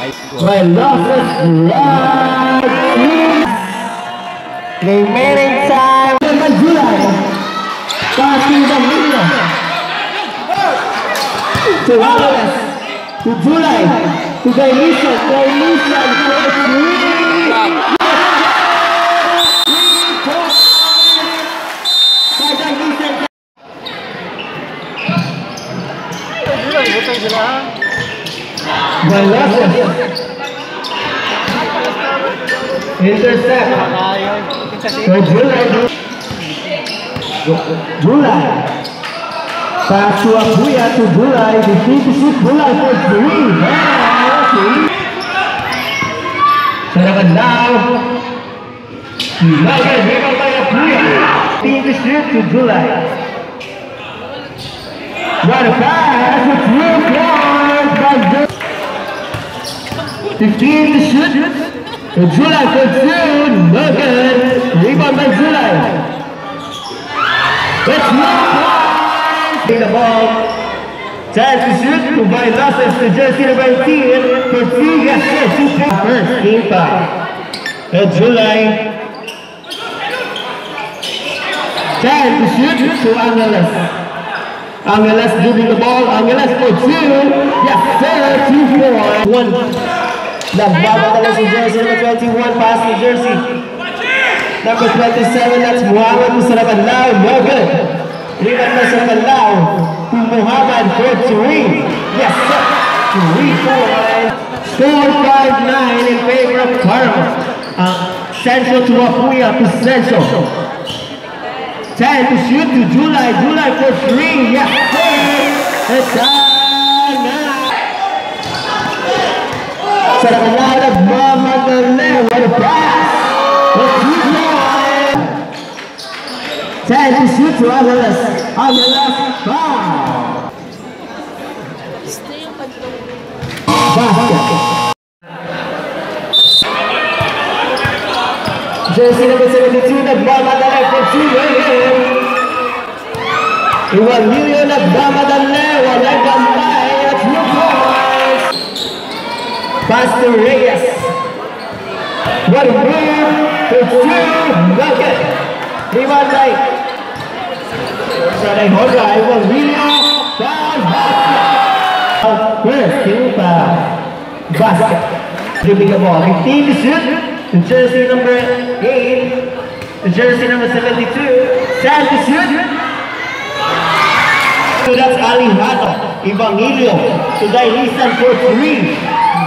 My losses Remaining time naman July. Passing the middle. To Wallace. To July. To Gailisa. Gailisa. For three. My losses. Intercept. So July. July. Pass to Abuya to July. The team to shoot July for three. Three. Now. Lagi rebound by Abuya. Team to shoot to July. What a pass. A three points by July. 15 to shoot. To July for two. No good. Rebound by July. It's no point. Take the ball. Chance to shoot to by losses to jersey number 18 for three. Yes, sir. Two points. First team foul. To July. Chance to shoot to Angeles. Angeles giving the ball. Angeles for two. Yes, sir. Two points. One. Jersey number 21. Pass to jersey. Number 27, that's Muhammad Musarabalao. No good. Rebound Musarabalao to Muhammad for three. Yes, sir. Points. Score 5-9 in favor of Karma. Uh, Central to Apuya to Central. 10 to shoot to July. July for three. Yes, sir. It's time now. Sarapalao nagmamadali. What a pass. What two points. 10 to shoot to Angeles. Angeles foul. Basket. Jersey number 72 nagmamadali for two. Iwan Milyo nagmamadali. Wala gantay. At two points. To Reyes. What a move for two. Nugget. Rebound right. Saray Hoga. Iwan Milyo. Foul. Basket. First team foul. Basket. Giving the ball. 15 to shoot. To jersey number 8. To jersey number 72. Sam to shoot. So that's Ali Alejandro Evangelio to Dailisan for three.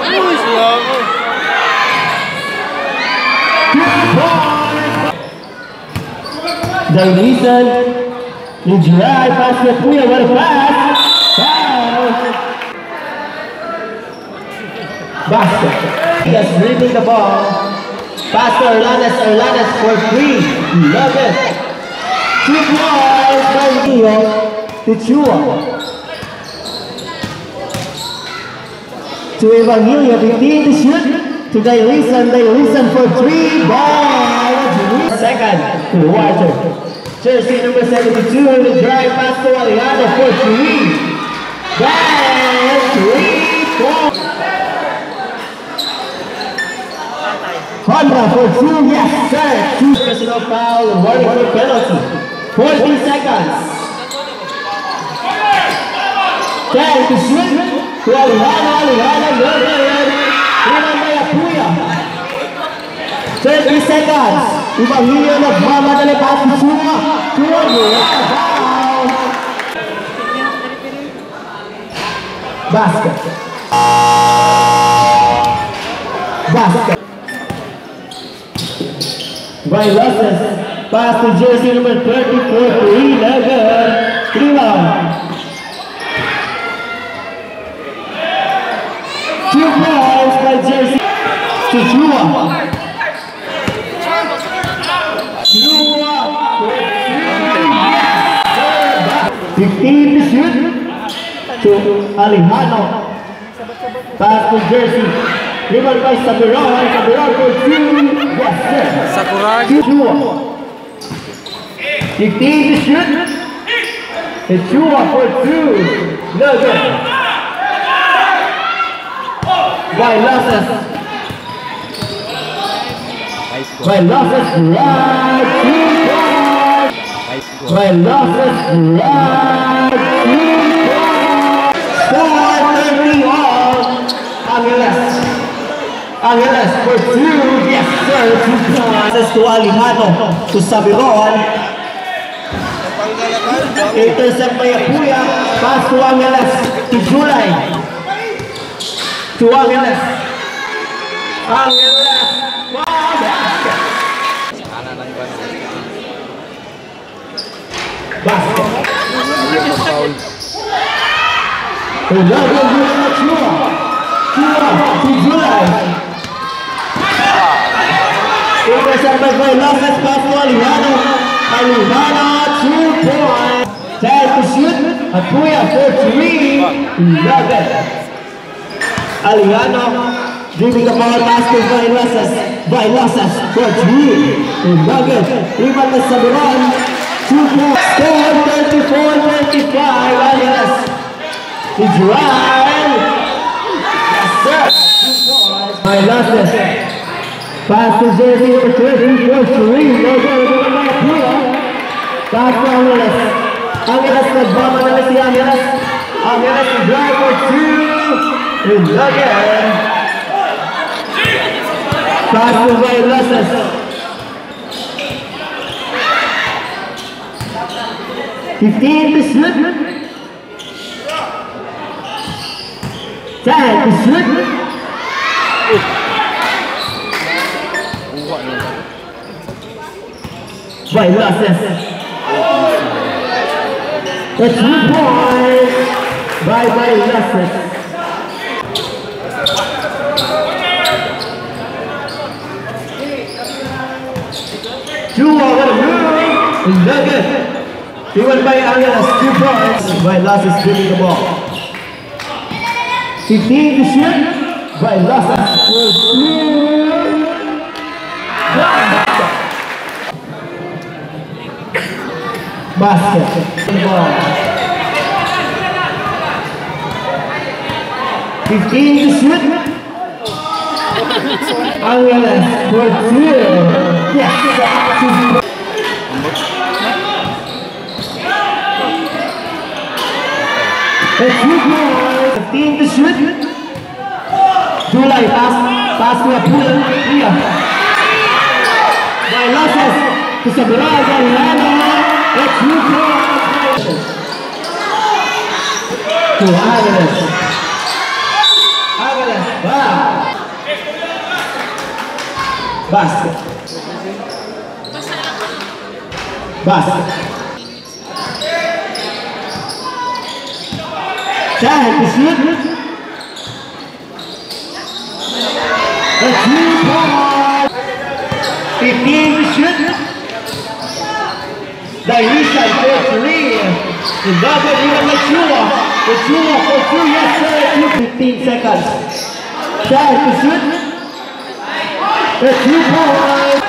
Luz logo. Jamison. No drive, passe pra frente, agora passe. Foul. Basta. Yes, dribbling the ball. Pass to Orlanes, Orlanes for three. Love it. Two points. by Neo to Chua. To Evangelio, 15 to shoot. To Dailisan, listen for three balls. Second to Walter. Jersey number 72 in the drive pass to Aliano for three. Bang! Three, four. Honda for two, yes sir. Two personal foul, warning for penalty. 14 seconds. 10 to shoot. To Aliano, Aliano, no good. Rebound by Apuya. 30 seconds. Evangelio nagmamadali pass to Chuma. Chuma, foul. Basket. Basket. By losses. Pass to jersey number 34 to Ilagan. Rebound. to Chua. Chua. 15 to shoot to Alejandro. Pass to Jersey. Driven by Sabiran. Sabiran for two. Yes, sir. Sakurai. Chua. 15 to shoot. It's Chua for two. No good. By losses. High score. By losses. Right. Two points. High. By losses. Right. Two Angeles for two. Yes, sir. Two points. To Alejandro. To Sabiron. Intercept by Apuya. Pass to Angeles. To July. To Angeles. Angeles. Wow, basket. Ana ng iba na. Basket. Intercept by Boy Lopez. Pass to Alejandro. Alejandro. Two points. Time to shoot. Apuya for three. Love it. Alejandro dribbling the ball pass to Vailasas. Vailasas for three. Nugget. Rebound by Sabiran. Two points. Score 34-25. Alias. Israel. Yes, sir. Two points. Vailasas. Pass to Jersey for three. For three. No good. Rebound by Apura. Pass to Angeles. Angeles nagbama na si Angeles. Angeles to drive for two. And again. Pass to Vailasas. Fifteen to shoot. Ten to shoot. Vailasas. A two point by Vailasas. Two over move. Nugget. He went by Angeles. Two points. Vailasas dribbling the ball. 15 to shoot. Vailasas for Basket. The ball. 15 to shoot. Angeles for two. Yes. A two points. 15 to shoot. July pass. Pass to Apuya. Apuya. By losses to Saburaz and Lana. A two points. To Angeles. Angeles. Wow. Basket. Basket. Time to shoot. A two point. 15 to shoot. Daisha for three. The even Lachua. Lachua for two. Yes, sir. 15 seconds. Time to shoot. A two point.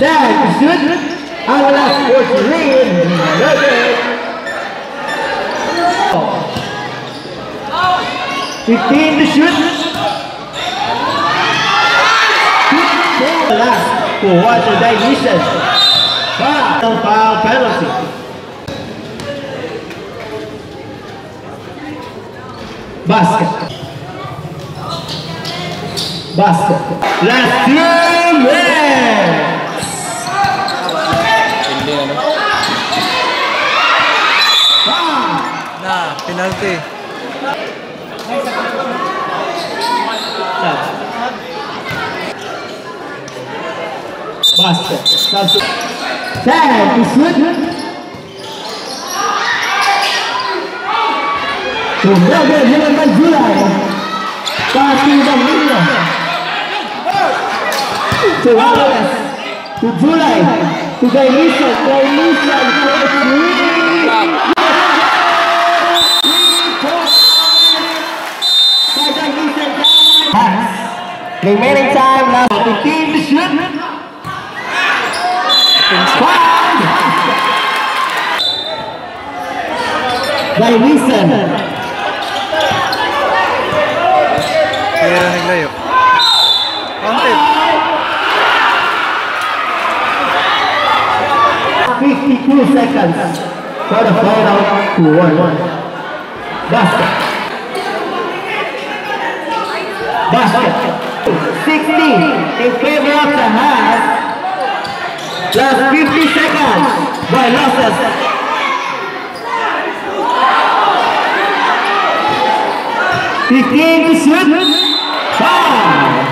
Time to shoot. Angeles for three. Nugget. 15 to shoot. Last for what the dilution. Foul, foul penalty. Basket. Basket. Last two minutes. Hindi na. no? Foul. Na, penalty. Basket. That's it. Ten to shoot. To Melvin Hillman July. Passing the middle. To Angeles. To July. To Gailisan. Gailisan. For three. Remaining time last 15 to shoot. Five. Gailisan. Pero naglayo. Counted. 52 seconds for the final to one. Basket. Basket. 16 in favor of the. Last 50 seconds by losses. Fifteen to shoot. Five.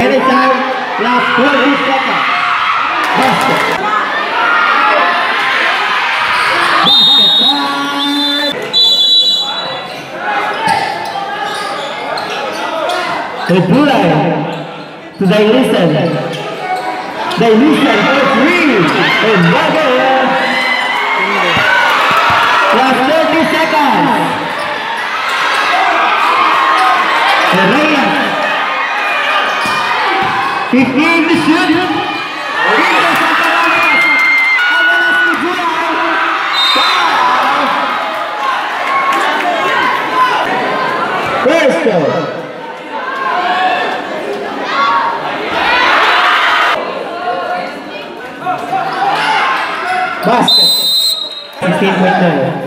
Anytime. Last 40 seconds. Basket. Basket time. The Bulai. Do they listen? They listen for three. And Bubble. 15 Michigan. Let's go. Basket.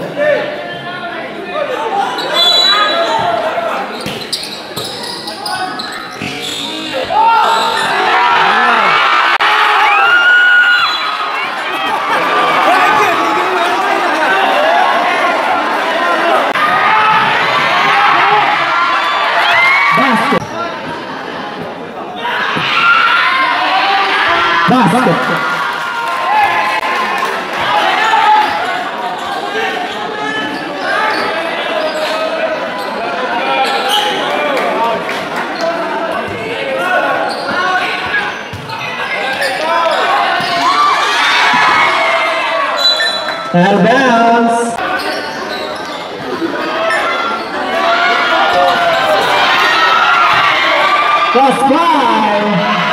Basket. Out of bounds. Five.